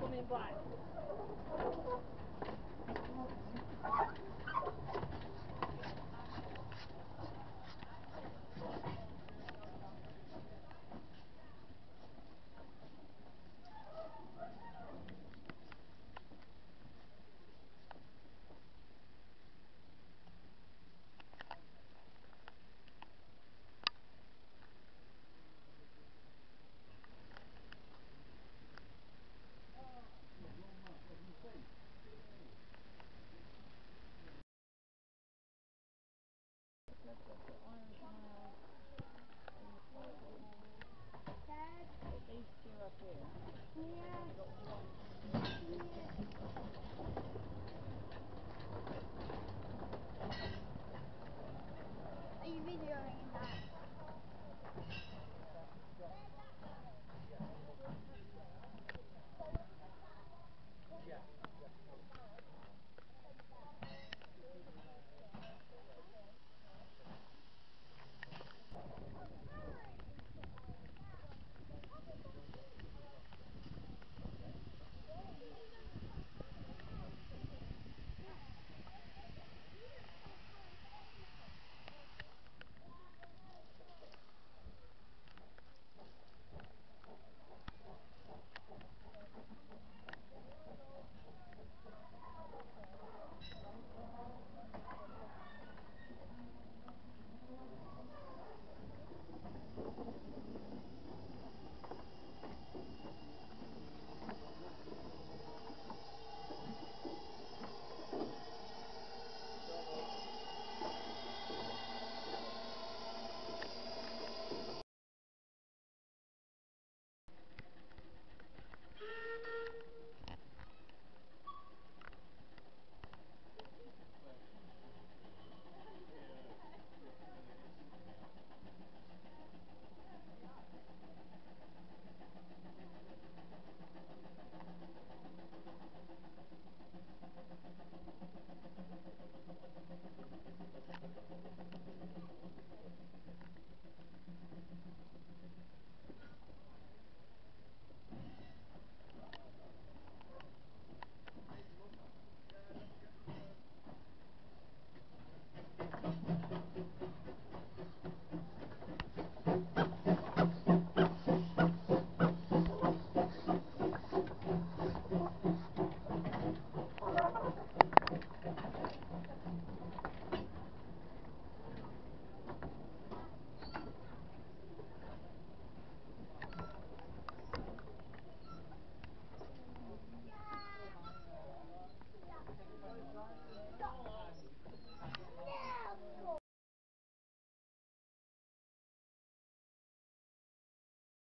Coming by.